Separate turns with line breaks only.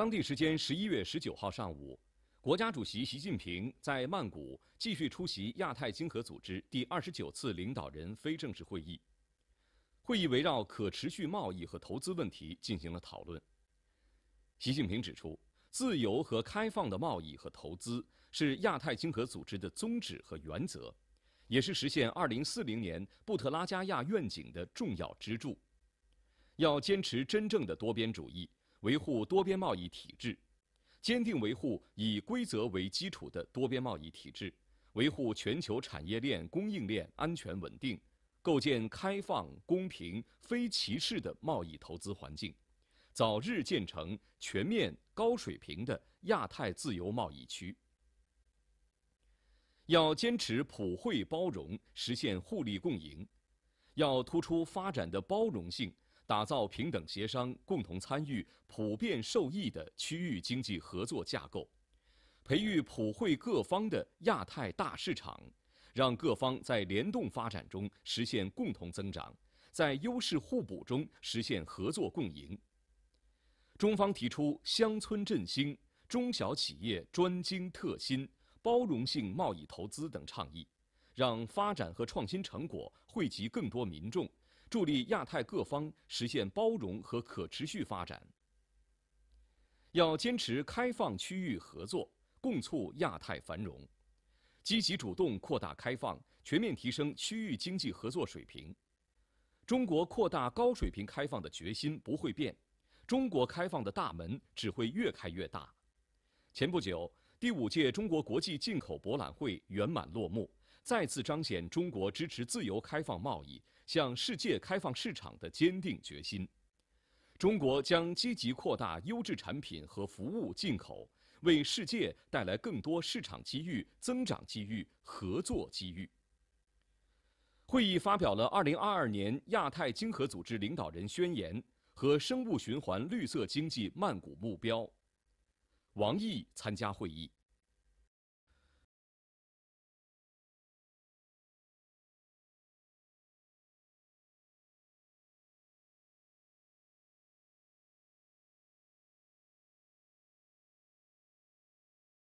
当地时间十一月十九号上午，国家主席习近平在曼谷继续出席亚太经合组织第二十九次领导人非正式会议。会议围绕可持续贸易和投资问题进行了讨论。习近平指出，自由和开放的贸易和投资是亚太经合组织的宗旨和原则，也是实现二零四零年布特拉加亚愿景的重要支柱。要坚持真正的多边主义，维护多边贸易体制，坚定维护以规则为基础的多边贸易体制，维护全球产业链、供应链安全稳定。构建开放、公平、非歧视的贸易投资环境，早日建成全面、高水平的亚太自由贸易区。要坚持普惠包容，实现互利共赢；要突出发展的包容性，打造平等协商、共同参与、普遍受益的区域经济合作架构，培育普惠各方的亚太大市场。让各方在联动发展中实现共同增长，在优势互补中实现合作共赢。中方提出乡村振兴、中小企业专精特新、包容性贸易投资等倡议，让发展和创新成果惠及更多民众，助力亚太各方实现包容和可持续发展。要坚持开放区域合作，共促亚太繁荣。积极主动扩大开放，全面提升区域经济合作水平。中国扩大高水平开放的决心不会变，中国开放的大门只会越开越大。前不久，第五届中国国际进口博览会圆满落幕，再次彰显中国支持自由开放贸易、向世界开放市场的坚定决心。中国将积极扩大优质产品和服务进口。为世界带来更多市场机遇、增长机遇、合作机遇。会议发表了二零二二年亚太经合组织领导人宣言和生物循环绿色经济曼谷目标。王毅参加会议。